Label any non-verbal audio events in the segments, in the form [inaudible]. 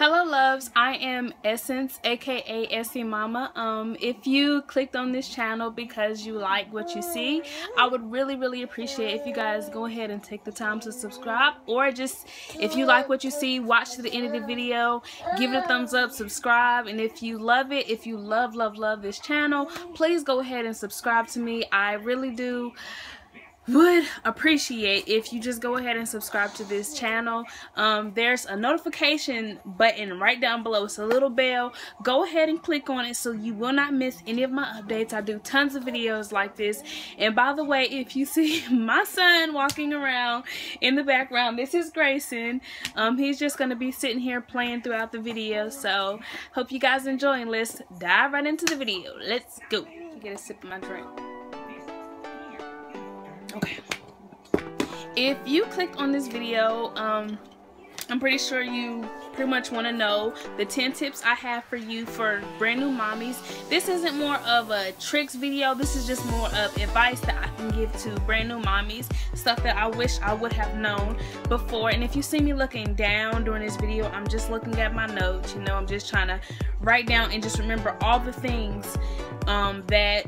Hello loves, I am Essence aka Essie Mama. Um, if you clicked on this channel because you like what you see, I would really really appreciate if you guys go ahead and take the time to subscribe or just if you like what you see, watch to the end of the video, give it a thumbs up, subscribe, and if you love it, if you love love love this channel, please go ahead and subscribe to me. I really do would appreciate if you just go ahead and subscribe to this channel. Um, there's a notification button right down below. It's a little bell. Go ahead and click on it so you will not miss any of my updates. I do tons of videos like this. And by the way if you [laughs] see my son walking around in the background this is Grayson. Um, he's just gonna be sitting here playing throughout the video. So hope you guys enjoy. And let's dive right into the video. Let's go. Get a sip of my drink okay if you click on this video um I'm pretty sure you pretty much want to know the 10 tips I have for you for brand new mommies. This isn't more of a tricks video. This is just more of advice that I can give to brand new mommies. Stuff that I wish I would have known before. And if you see me looking down during this video, I'm just looking at my notes. You know, I'm just trying to write down and just remember all the things um, that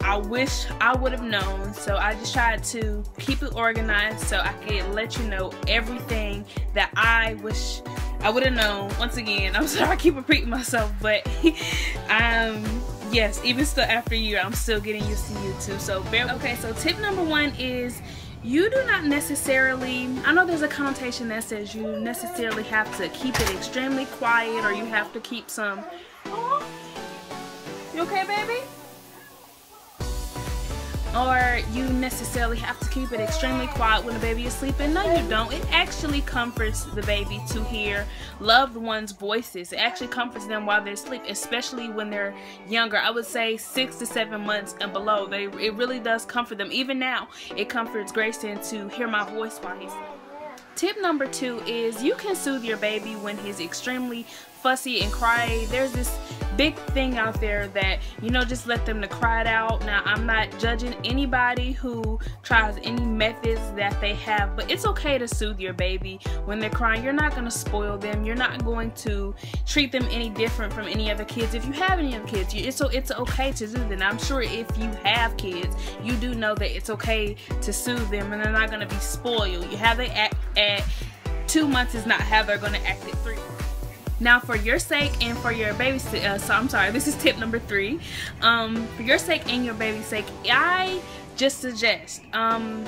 I wish I would have known. So I just tried to keep it organized so I could let you know everything that I wish I would have known. Once again, [laughs] I'm sorry I keep repeating myself, but [laughs] um yes, even still after a year, I'm still getting used to YouTube. So bear okay, so tip number one is you do not necessarily I know there's a connotation that says you necessarily have to keep it extremely quiet or you have to keep some oh, you okay baby or you necessarily have to keep it extremely quiet when the baby is sleeping. No, you don't. It actually comforts the baby to hear loved ones' voices. It actually comforts them while they're asleep, especially when they're younger. I would say six to seven months and below. They it really does comfort them. Even now, it comforts Grayson to hear my voice while he's sleeping. Tip number two is you can soothe your baby when he's extremely fussy and cry. There's this big thing out there that you know just let them to cry it out. Now i'm not judging anybody who tries any methods that they have but it's okay to soothe your baby when they're crying. You're not going to spoil them. You're not going to treat them any different from any other kids. If you have any other kids it's so it's okay to soothe them. I'm sure if you have kids you do know that it's okay to soothe them and they're not going to be spoiled. You have they act at two months is not how they're going to act at three now for your sake and for your baby's uh, so I'm sorry this is tip number three. Um, for your sake and your baby's sake I just suggest um,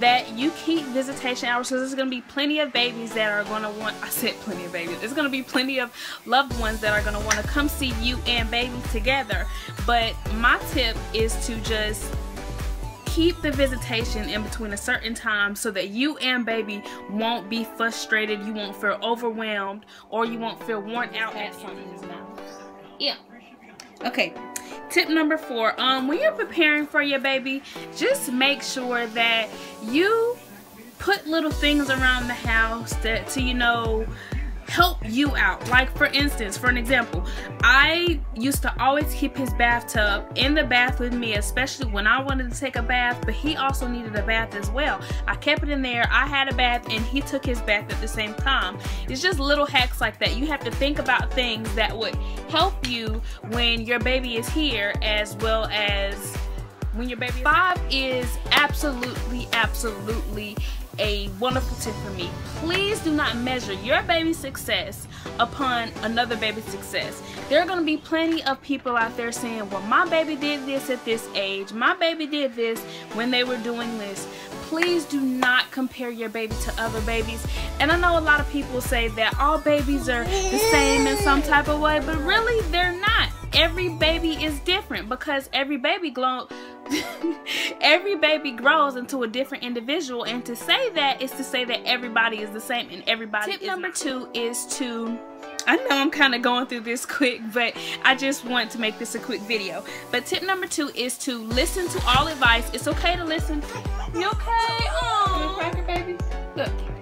that you keep visitation hours because there's going to be plenty of babies that are going to want I said plenty of babies there's going to be plenty of loved ones that are going to want to come see you and baby together. But my tip is to just keep the visitation in between a certain time so that you and baby won't be frustrated, you won't feel overwhelmed, or you won't feel worn out at something. Yeah. Okay. Tip number four. Um, when you're preparing for your baby, just make sure that you put little things around the house that to you know help you out. Like for instance, for an example, I used to always keep his bathtub in the bath with me, especially when I wanted to take a bath, but he also needed a bath as well. I kept it in there, I had a bath, and he took his bath at the same time. It's just little hacks like that. You have to think about things that would help you when your baby is here as well as when your baby five is absolutely absolutely a wonderful tip for me. Please do not measure your baby's success upon another baby's success. There are going to be plenty of people out there saying, well, my baby did this at this age. My baby did this when they were doing this. Please do not compare your baby to other babies. And I know a lot of people say that all babies are the same in some type of way, but really they're not. Every baby is different because every baby glow [laughs] every baby grows into a different individual and to say that is to say that everybody is the same and everybody tip number not. two is to I know I'm kind of going through this [laughs] quick, but I just want to make this a quick video. But tip number two is to listen to all advice. It's okay to listen. You okay? Oh, cracker baby. Look.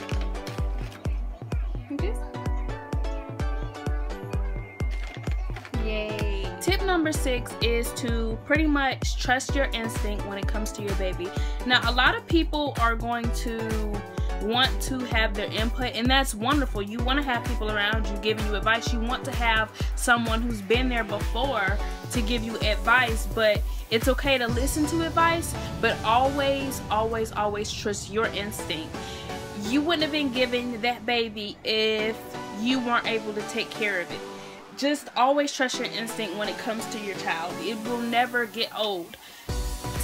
Number six is to pretty much trust your instinct when it comes to your baby. Now, a lot of people are going to want to have their input and that's wonderful. You want to have people around you giving you advice. You want to have someone who's been there before to give you advice but it's okay to listen to advice but always always always trust your instinct. You wouldn't have been given that baby if you weren't able to take care of it just always trust your instinct when it comes to your child it will never get old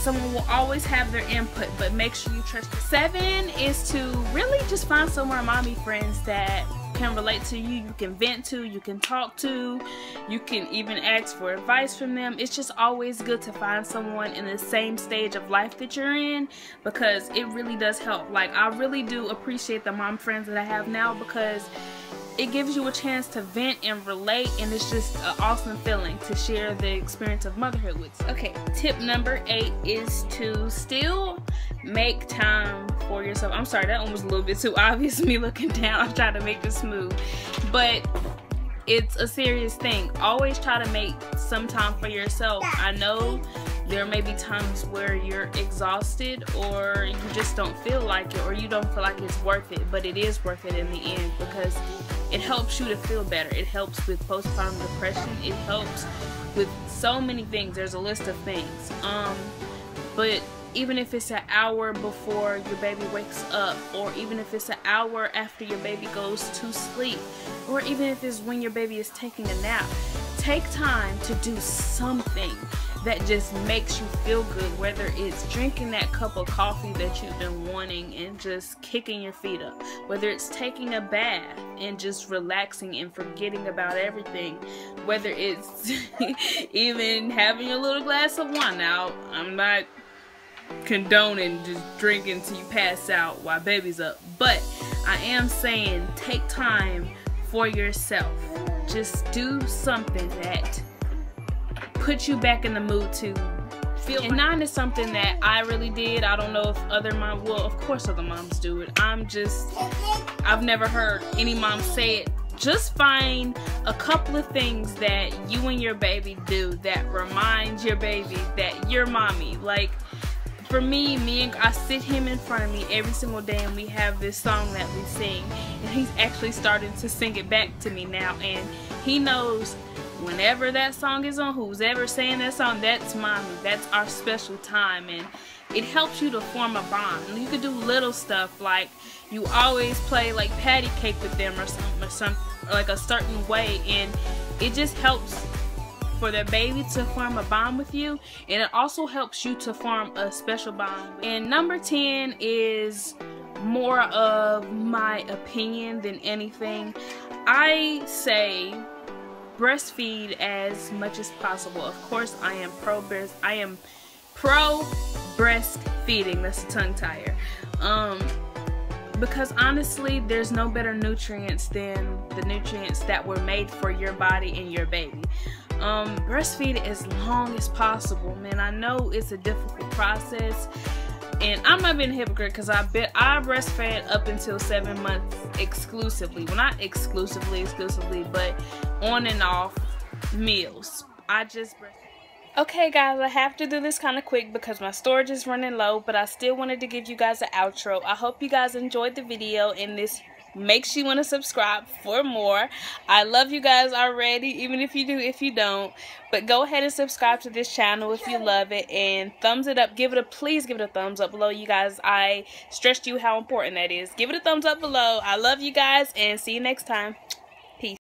someone will always have their input, but make sure you trust. Seven is to really just find somewhere mommy friends that can relate to you, you can vent to, you can talk to, you can even ask for advice from them. It's just always good to find someone in the same stage of life that you're in because it really does help. Like, I really do appreciate the mom friends that I have now because it gives you a chance to vent and relate and it's just an awesome feeling to share the experience of motherhood with okay tip number eight is to still make time for yourself. I'm sorry that one was a little bit too obvious [laughs] me looking down. I'm trying to make this smooth. But it's a serious thing. Always try to make some time for yourself. I know there may be times where you're exhausted or you just don't feel like it or you don't feel like it's worth it but it is worth it in the end because it helps you to feel better. It helps with postpartum depression. It helps with so many things. There's a list of things. Um but even if it's an hour before your baby wakes up or even if it's an hour after your baby goes to sleep or even if it's when your baby is taking a nap take time to do something that just makes you feel good whether it's drinking that cup of coffee that you've been wanting and just kicking your feet up whether it's taking a bath and just relaxing and forgetting about everything whether it's [laughs] even having a little glass of wine. Now i'm not condoning just drinking till you pass out while baby's up but i am saying take time for yourself. Just do something that put you back in the mood to feel and nine is something that I really did. I don't know if other moms well of course other moms do it. I'm just I've never heard any mom say it. Just find a couple of things that you and your baby do that reminds your baby that you're mommy. Like for me, me and I sit him in front of me every single day and we have this song that we sing and he's actually starting to sing it back to me now and he knows whenever that song is on, who's ever saying that song, that's mommy. That's our special time. And it helps you to form a bond. You could do little stuff like you always play like patty cake with them or something or something like a certain way and it just helps for their baby to form a bond with you and it also helps you to form a special bond. And number 10 is more of my opinion than anything. I say breastfeed as much as possible. Of course, I am pro breast. I am pro breastfeeding. That's a tongue tire. Um, because honestly, there's no better nutrients than the nutrients that were made for your body and your baby. Um, breastfeed as long as possible, man. I know it's a difficult process and I'm not being a hypocrite because I bet I breastfed up until seven months exclusively. Well, not exclusively, exclusively, but on and off meals. I just Okay guys, I have to do this kind of quick because my storage is running low, but I still wanted to give you guys an outro. I hope you guys enjoyed the video and this makes you want to subscribe for more. I love you guys already, even if you do, if you don't. But go ahead and subscribe to this channel if you love it. And thumbs it up. Give it a, please give it a thumbs up below, you guys. I stressed you how important that is. Give it a thumbs up below. I love you guys and see you next time.